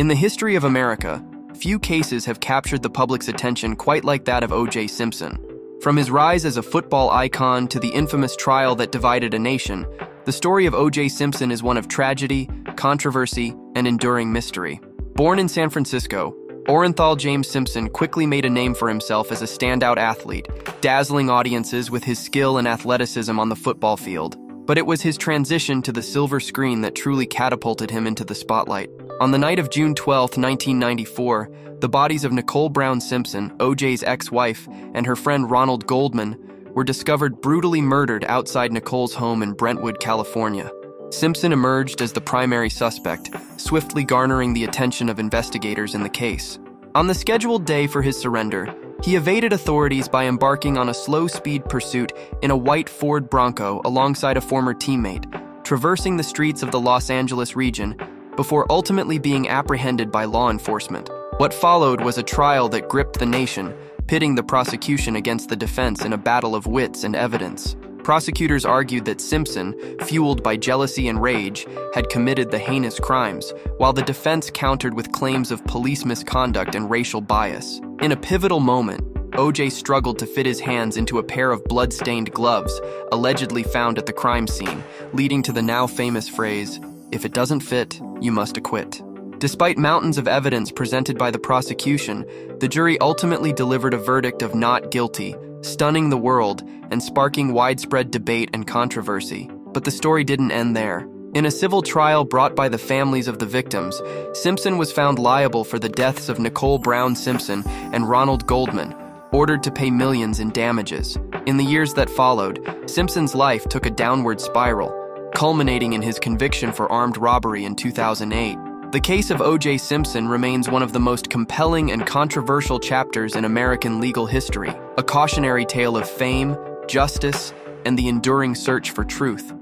In the history of America, few cases have captured the public's attention quite like that of O.J. Simpson. From his rise as a football icon to the infamous trial that divided a nation, the story of O.J. Simpson is one of tragedy, controversy, and enduring mystery. Born in San Francisco, Orenthal James Simpson quickly made a name for himself as a standout athlete, dazzling audiences with his skill and athleticism on the football field. But it was his transition to the silver screen that truly catapulted him into the spotlight. On the night of June 12, 1994, the bodies of Nicole Brown Simpson, OJ's ex wife, and her friend Ronald Goldman were discovered brutally murdered outside Nicole's home in Brentwood, California. Simpson emerged as the primary suspect, swiftly garnering the attention of investigators in the case. On the scheduled day for his surrender, he evaded authorities by embarking on a slow speed pursuit in a white Ford Bronco alongside a former teammate, traversing the streets of the Los Angeles region before ultimately being apprehended by law enforcement. What followed was a trial that gripped the nation, pitting the prosecution against the defense in a battle of wits and evidence. Prosecutors argued that Simpson, fueled by jealousy and rage, had committed the heinous crimes, while the defense countered with claims of police misconduct and racial bias. In a pivotal moment, OJ struggled to fit his hands into a pair of blood-stained gloves, allegedly found at the crime scene, leading to the now famous phrase, if it doesn't fit, you must acquit. Despite mountains of evidence presented by the prosecution, the jury ultimately delivered a verdict of not guilty, stunning the world and sparking widespread debate and controversy. But the story didn't end there. In a civil trial brought by the families of the victims, Simpson was found liable for the deaths of Nicole Brown Simpson and Ronald Goldman, ordered to pay millions in damages. In the years that followed, Simpson's life took a downward spiral, culminating in his conviction for armed robbery in 2008. The case of O.J. Simpson remains one of the most compelling and controversial chapters in American legal history, a cautionary tale of fame, justice, and the enduring search for truth.